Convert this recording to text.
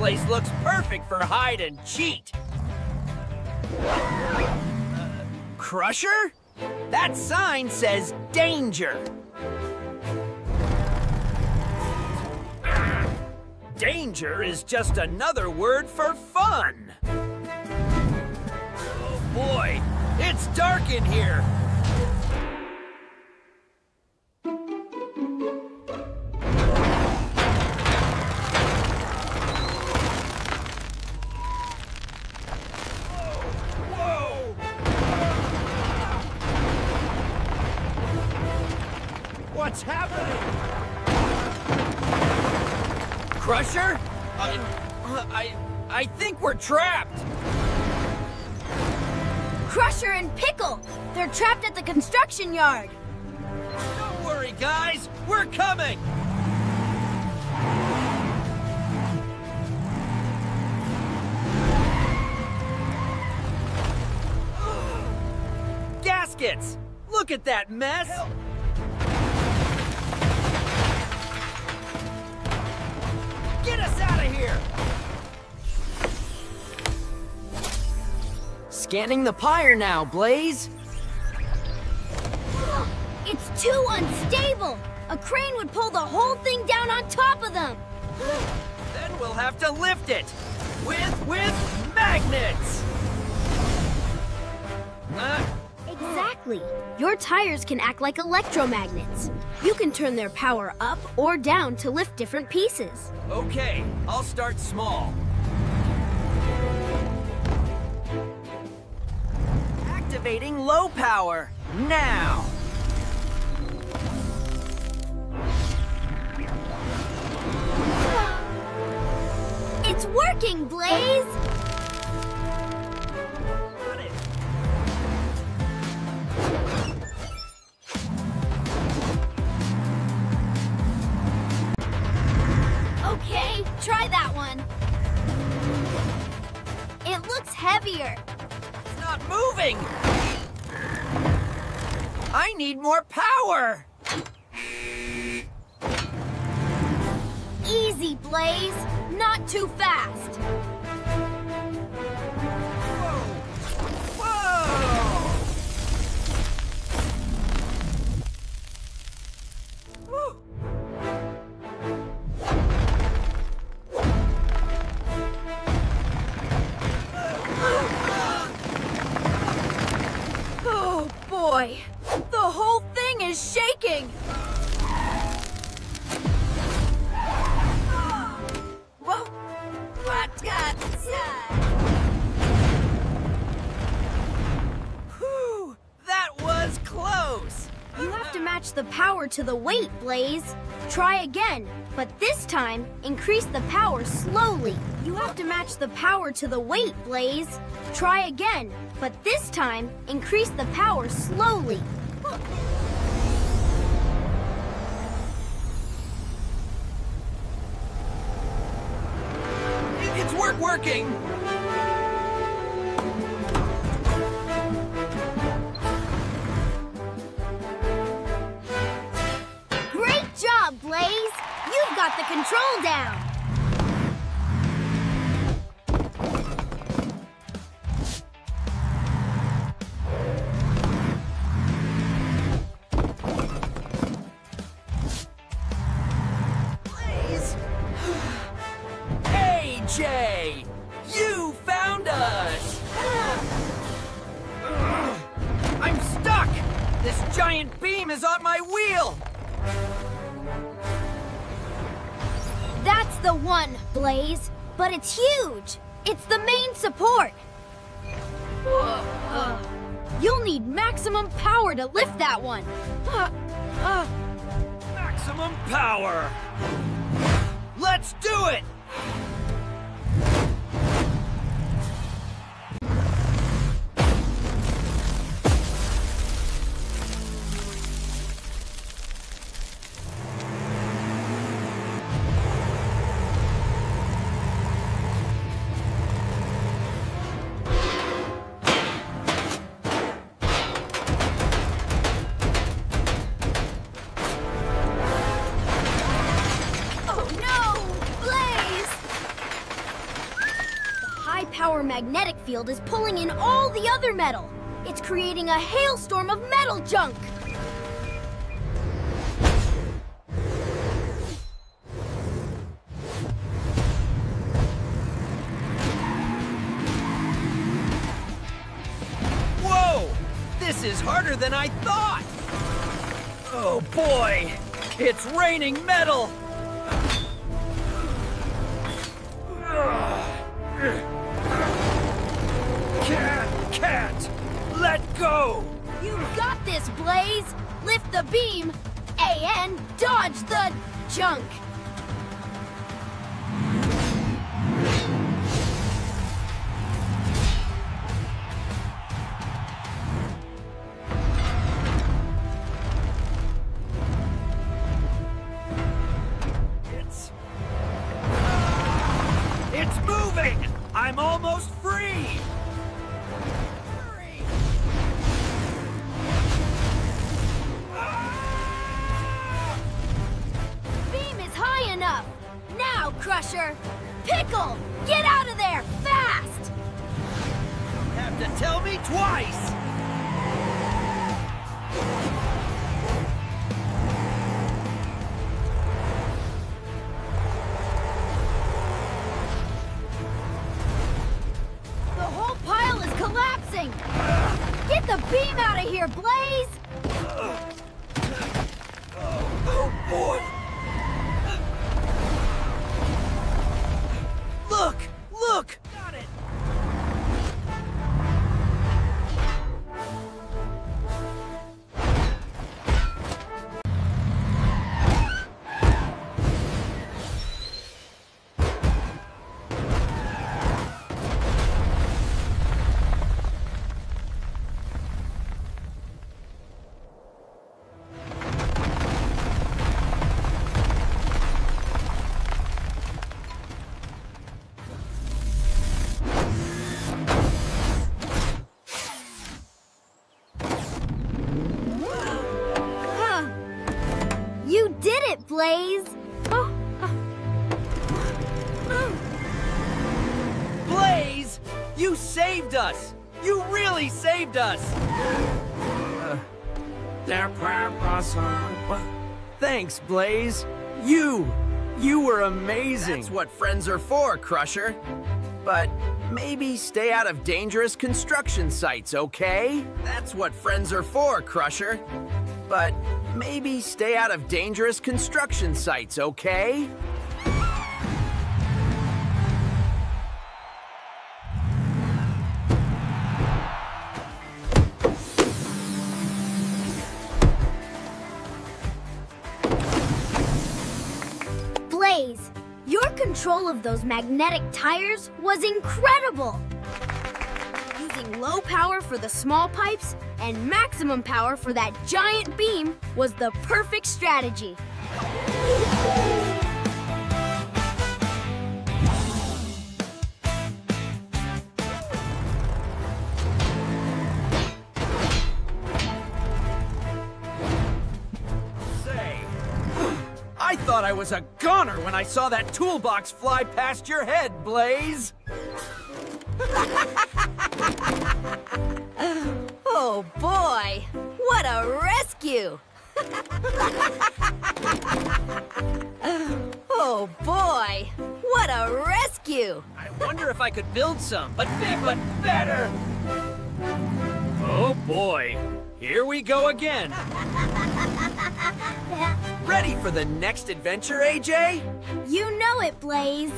place looks perfect for hide and cheat. Uh, Crusher? That sign says danger. Danger is just another word for fun. Oh boy, it's dark in here. Crusher? I, uh, I, I think we're trapped. Crusher and Pickle! They're trapped at the construction yard! Don't worry, guys. We're coming. Gaskets! Look at that mess! Get us out of here! Scanning the pyre now, Blaze. It's too unstable! A crane would pull the whole thing down on top of them! Then we'll have to lift it with with magnets. Uh, Exactly. Your tires can act like electromagnets. You can turn their power up or down to lift different pieces. okay, I'll start small. Activating low power now. It's working, Blaze! Heavier. It's not moving. I need more power. Easy, Blaze. Not too fast. Boy, the whole thing is shaking. What got that was close. You have to match the power to the weight, Blaze. Try again, but this time increase the power slowly. You have to match the power to the weight, Blaze. Try again, but this time increase the power slowly. It's work working. Great job, Blaze! You've got the control down. Jay! You found us! I'm stuck! This giant beam is on my wheel! That's the one, Blaze. But it's huge. It's the main support. You'll need maximum power to lift that one. Maximum power! Let's do it! Magnetic field is pulling in all the other metal. It's creating a hailstorm of metal junk. This is harder than I thought! Oh boy! It's raining metal! Can't, can't! Let go! You got this, Blaze! Lift the beam and dodge the junk. It's. It's moving! I'm almost tell me twice! The whole pile is collapsing. Get the beam out of here, Blaze! You saved us! You really saved us! Thanks, Blaze. You! You were amazing! That's what friends are for, Crusher. But maybe stay out of dangerous construction sites, okay? That's what friends are for, Crusher. But maybe stay out of dangerous construction sites, okay? Control of those magnetic tires was incredible! Using low power for the small pipes and maximum power for that giant beam was the perfect strategy. Thought I was a goner when I saw that toolbox fly past your head, Blaze! Oh boy, what a rescue! oh boy, what a rescue! I wonder if I could build some, but big, but better! Oh boy, here we go again! Ready for the next adventure, AJ? You know it, Blaze.